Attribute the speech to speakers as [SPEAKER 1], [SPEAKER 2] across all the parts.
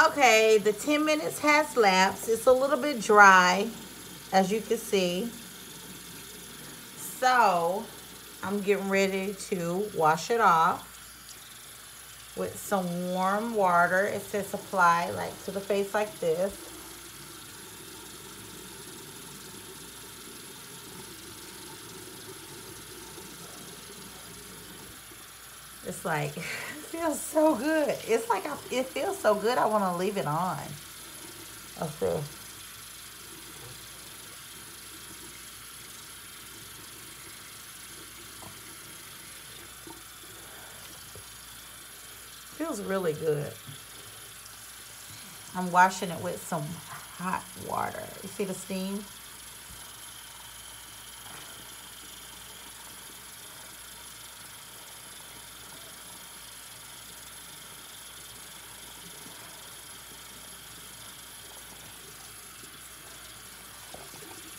[SPEAKER 1] Okay, the 10 minutes has lapsed. It's a little bit dry, as you can see. So, I'm getting ready to wash it off with some warm water. It says apply like to the face like this. It's like, feels so good. It's like, I, it feels so good I want to leave it on. Let's see. Feels really good. I'm washing it with some hot water. You see the steam?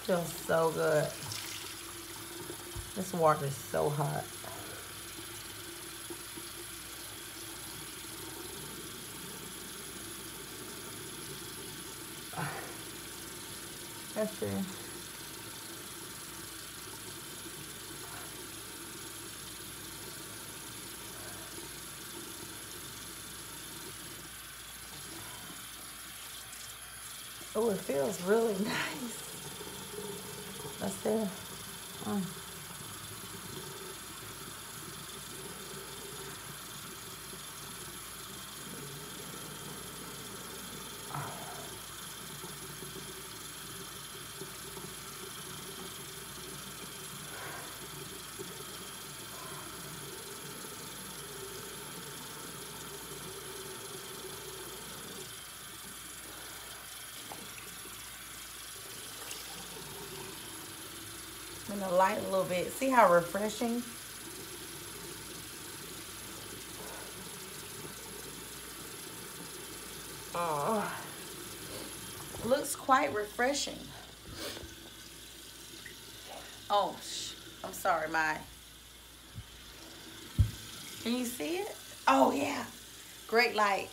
[SPEAKER 1] Feels so good. This water is so hot. Let's see. Oh, it feels really nice. Let's see. I'm gonna light a little bit. See how refreshing? Oh, looks quite refreshing. Oh, I'm sorry, my. Can you see it? Oh, yeah. Great light.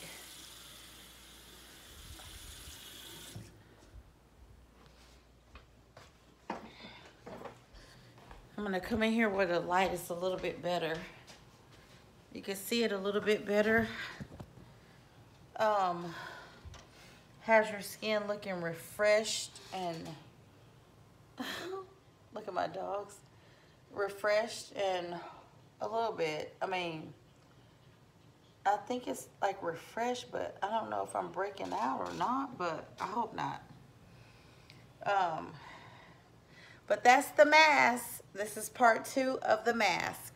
[SPEAKER 1] Gonna come in here where the light is a little bit better. You can see it a little bit better. Um, has your skin looking refreshed and look at my dogs. Refreshed and a little bit, I mean, I think it's like refreshed, but I don't know if I'm breaking out or not, but I hope not. Um, but that's the mask. This is part two of the mask.